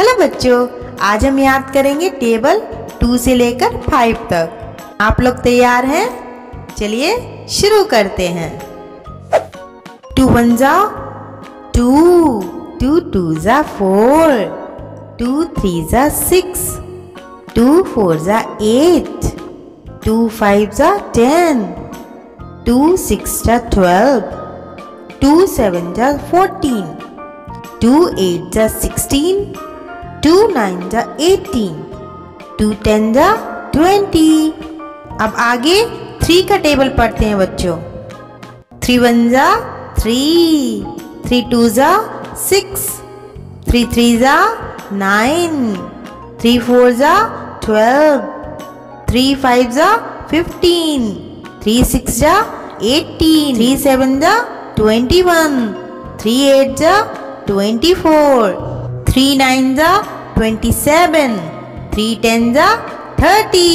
Hello बच्चों, आज हम याद करेंगे टेबल टू से लेकर फाइव तक। आप लोग तैयार हैं? चलिए शुरू करते हैं। टू वन जा, टू टू टू जा फोर, टू थ्री जा सिक्स, टू फोर जा एट, टू फाइव जा टेन, टू सिक्स जा ट्वेल्व, टू सेवन जा फोर्टीन, टू एट जा सिक्सटीन टू नाइन जा एटीन टू टेन जा ट्वेंटी अब आगे थ्री का टेबल पढ़ते हैं बच्चों। थ्री वन जा थ्री थ्री टू जा सिक्स थ्री थ्री जा नाइन थ्री फोर जा ट्वेल्व थ्री फाइव जा फिफ्टीन थ्री सिक्स जा एटीन थ्री सेवन जा ट्वेंटी वन थ्री एट जा ट्वेंटी फोर थ्री नाइन जा ट्वेंटी सेवन थ्री टेन जा थर्टी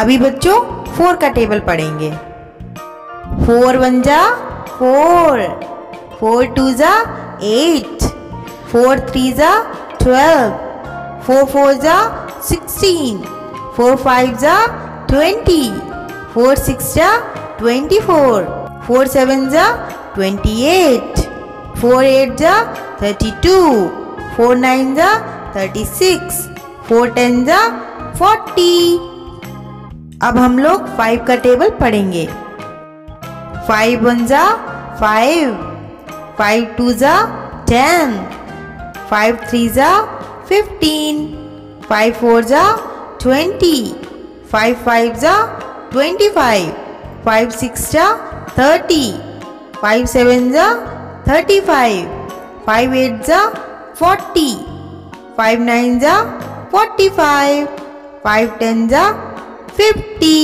अभी बच्चों फोर का टेबल पढ़ेंगे। फोर वन जा फोर फोर टू जा एट फोर थ्री जा ट्वेल्व फोर फोर जा सिक्सटीन फोर फाइव जा ट्वेंटी फोर सिक्स जा ट्वेंटी फोर फोर सेवन जा ट्वेंटी एट फोर एट जा थर्टी टू फोर नाइन जा थर्टी सिक्स फोर टेन जा forty अब हम लोग फाइव का टेबल पढ़ेंगे। फाइव वन जा फाइव फाइव टू जा टेन फाइव थ्री जा फिफ्टीन फाइव फोर जा ट्वेंटी फाइव फाइव जा ट्वेंटी फाइव फाइव सिक्स जा थर्टी फाइव सेवन जा थर्टी फाइव फाइव एट जा फोर्टी फाइव नाइन जा फोर्टी फाइव फाइव टेन जा फिफ्टी